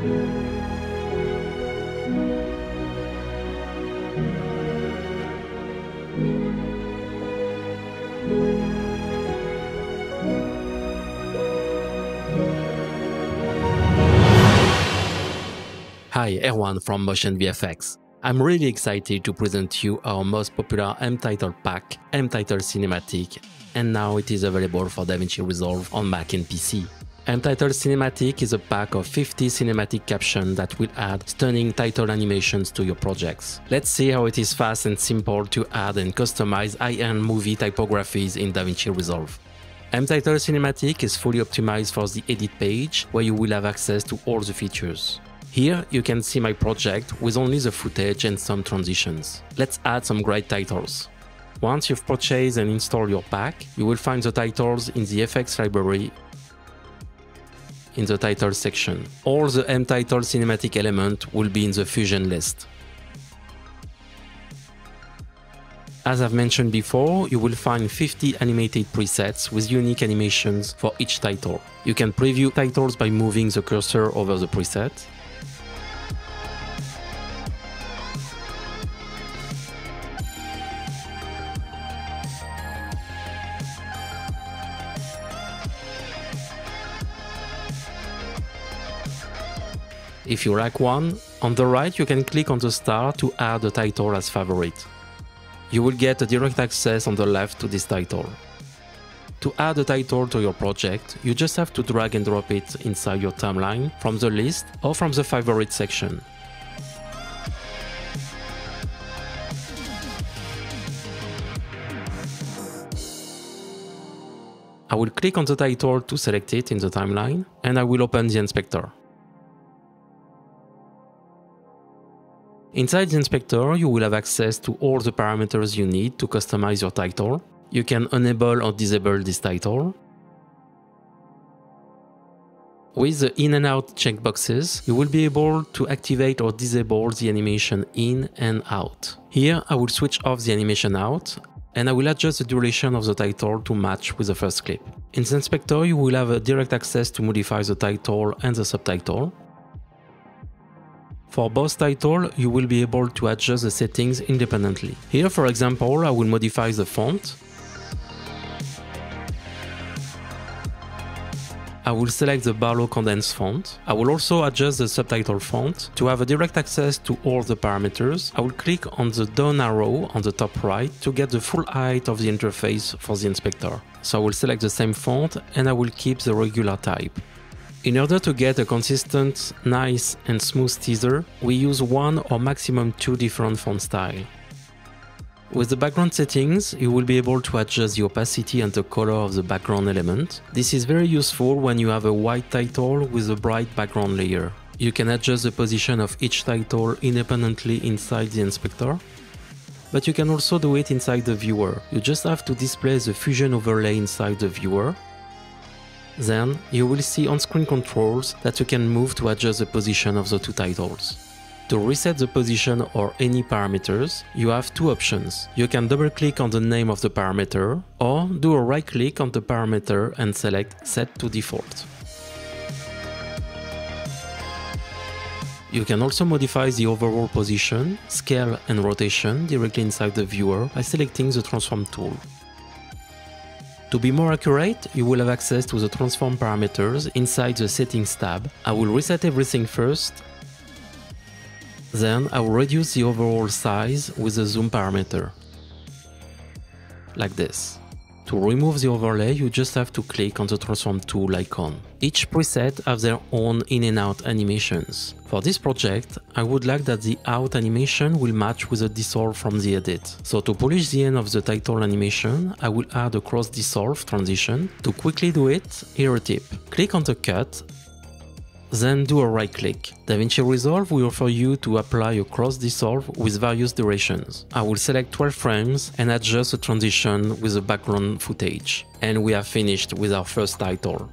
Hi, Erwan from Motion VFX. I'm really excited to present you our most popular M-Title pack, M-Title Cinematic, and now it is available for DaVinci Resolve on Mac and PC. M-Title Cinematic is a pack of 50 cinematic captions that will add stunning title animations to your projects. Let's see how it is fast and simple to add and customize high-end movie typographies in DaVinci Resolve. M-Title Cinematic is fully optimized for the edit page, where you will have access to all the features. Here you can see my project with only the footage and some transitions. Let's add some great titles. Once you've purchased and installed your pack, you will find the titles in the FX library in the title section. All the M-Title cinematic element will be in the Fusion list. As I've mentioned before, you will find 50 animated presets with unique animations for each title. You can preview titles by moving the cursor over the preset, If you like one, on the right you can click on the star to add the title as favorite. You will get a direct access on the left to this title. To add a title to your project, you just have to drag and drop it inside your timeline from the list or from the favorite section. I will click on the title to select it in the timeline and I will open the inspector. Inside the inspector, you will have access to all the parameters you need to customize your title. You can enable or disable this title. With the in and out checkboxes, you will be able to activate or disable the animation in and out. Here, I will switch off the animation out and I will adjust the duration of the title to match with the first clip. In the inspector, you will have direct access to modify the title and the subtitle. For both titles, you will be able to adjust the settings independently. Here, for example, I will modify the font. I will select the Barlow Condensed font. I will also adjust the subtitle font. To have a direct access to all the parameters, I will click on the down arrow on the top right to get the full height of the interface for the inspector. So I will select the same font and I will keep the regular type. In order to get a consistent, nice and smooth teaser, we use one or maximum two different font style. With the background settings, you will be able to adjust the opacity and the color of the background element. This is very useful when you have a white title with a bright background layer. You can adjust the position of each title independently inside the inspector, but you can also do it inside the viewer. You just have to display the fusion overlay inside the viewer then you will see on-screen controls that you can move to adjust the position of the two titles. To reset the position or any parameters, you have two options. You can double click on the name of the parameter or do a right click on the parameter and select Set to Default. You can also modify the overall position, scale and rotation directly inside the viewer by selecting the Transform tool. To be more accurate, you will have access to the transform parameters inside the settings tab. I will reset everything first, then I will reduce the overall size with the zoom parameter, like this. To remove the overlay, you just have to click on the transform tool icon. Each preset has their own in and out animations. For this project, I would like that the out animation will match with the dissolve from the edit. So to polish the end of the title animation, I will add a cross dissolve transition. To quickly do it, here a tip. Click on the cut then do a right click. DaVinci Resolve will offer you to apply a cross dissolve with various durations. I will select 12 frames and adjust the transition with the background footage. And we are finished with our first title.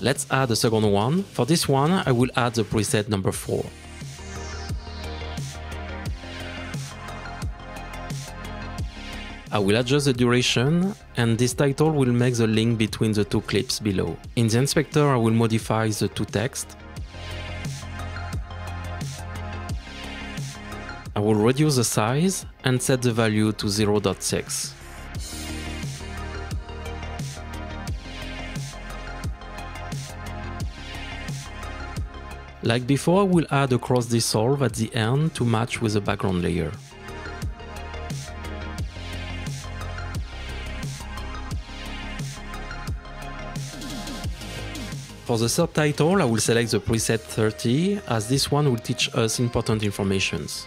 Let's add a second one. For this one, I will add the preset number 4. I will adjust the duration and this title will make the link between the two clips below. In the inspector I will modify the two text. I will reduce the size and set the value to 0.6. Like before, we'll add a cross dissolve at the end to match with the background layer. For the subtitle, I will select the preset 30 as this one will teach us important informations.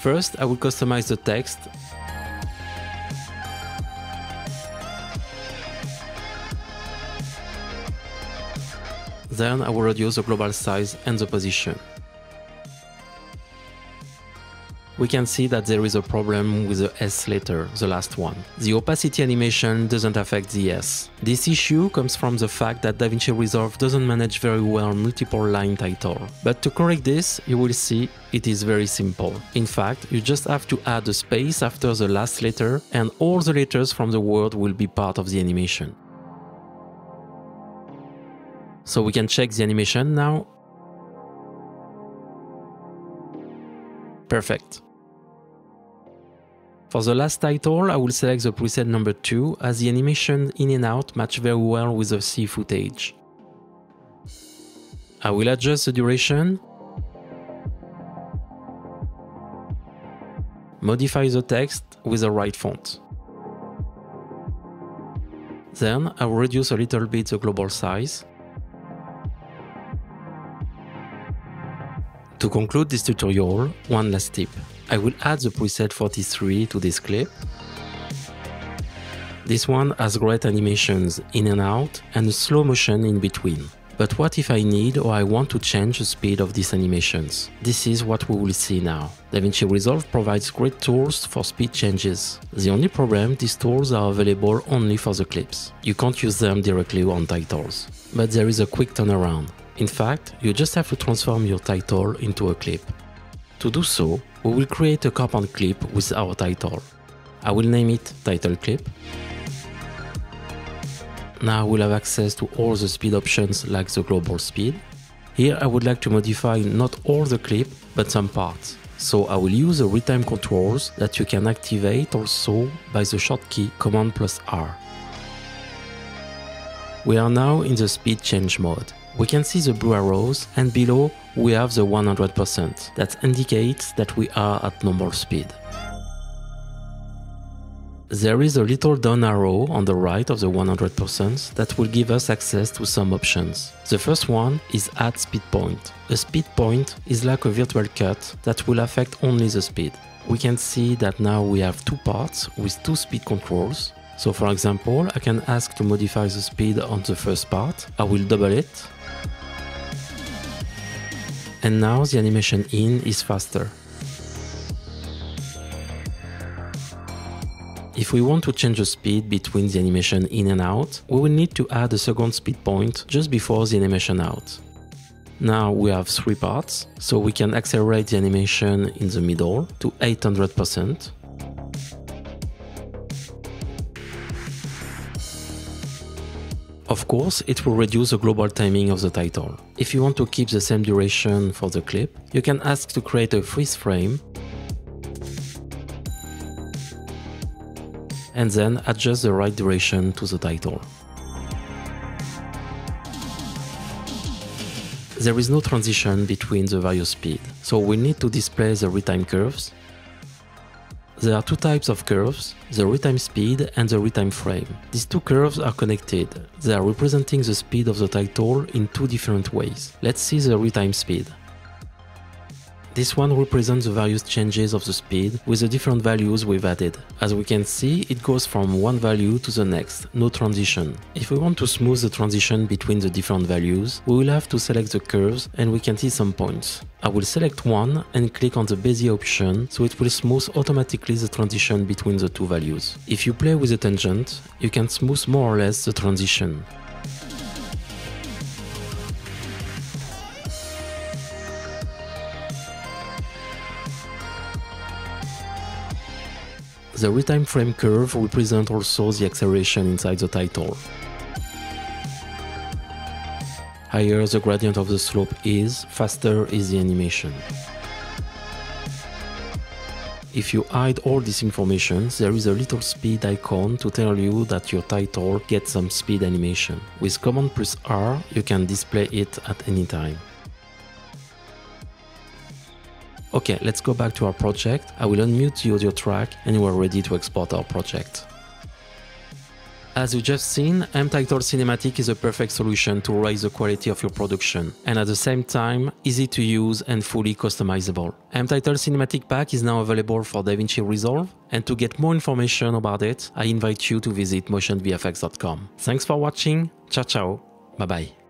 First, I will customize the text Then I will reduce the global size and the position. We can see that there is a problem with the S letter, the last one. The opacity animation doesn't affect the S. This issue comes from the fact that DaVinci Resolve doesn't manage very well multiple line title. But to correct this, you will see it is very simple. In fact, you just have to add a space after the last letter and all the letters from the word will be part of the animation. So we can check the animation now. Perfect. For the last title, I will select the preset number 2 as the animation in and out match very well with the C footage. I will adjust the duration, modify the text with the right font. Then I will reduce a little bit the global size. To conclude this tutorial, one last tip. I will add the preset 43 to this clip. This one has great animations in and out and a slow motion in between. But what if I need or I want to change the speed of these animations? This is what we will see now. DaVinci Resolve provides great tools for speed changes. The only problem, these tools are available only for the clips. You can't use them directly on titles. But there is a quick turnaround. In fact, you just have to transform your title into a clip. To do so, we will create a compound clip with our title. I will name it title clip. Now we'll have access to all the speed options like the global speed. Here I would like to modify not all the clip, but some parts. So I will use the retime controls that you can activate also by the shortkey Command plus R. We are now in the speed change mode we can see the blue arrows and below we have the 100%. That indicates that we are at normal speed. There is a little down arrow on the right of the 100% that will give us access to some options. The first one is add speed point. A speed point is like a virtual cut that will affect only the speed. We can see that now we have two parts with two speed controls. So for example, I can ask to modify the speed on the first part. I will double it and now the animation in is faster. If we want to change the speed between the animation in and out, we will need to add a second speed point just before the animation out. Now we have three parts, so we can accelerate the animation in the middle to 800%, course, it will reduce the global timing of the title. If you want to keep the same duration for the clip, you can ask to create a freeze frame and then adjust the right duration to the title. There is no transition between the various speed, so we need to display the retime curves there are two types of curves, the retime speed and the retime frame. These two curves are connected. They are representing the speed of the title in two different ways. Let's see the retime speed. This one represents the various changes of the speed with the different values we've added. As we can see, it goes from one value to the next, no transition. If we want to smooth the transition between the different values, we will have to select the curves and we can see some points. I will select one and click on the Bezier option so it will smooth automatically the transition between the two values. If you play with the tangent, you can smooth more or less the transition. The retime frame curve represents also the acceleration inside the title. Higher the gradient of the slope is, faster is the animation. If you hide all this information, there is a little speed icon to tell you that your title gets some speed animation. With Command plus R, you can display it at any time. Okay, let's go back to our project. I will unmute the audio track and we are ready to export our project. As you just seen, M-Title Cinematic is a perfect solution to raise the quality of your production, and at the same time, easy to use and fully customizable. M-Title Cinematic Pack is now available for DaVinci Resolve, and to get more information about it, I invite you to visit motionvfx.com. Thanks for watching, ciao ciao, bye bye.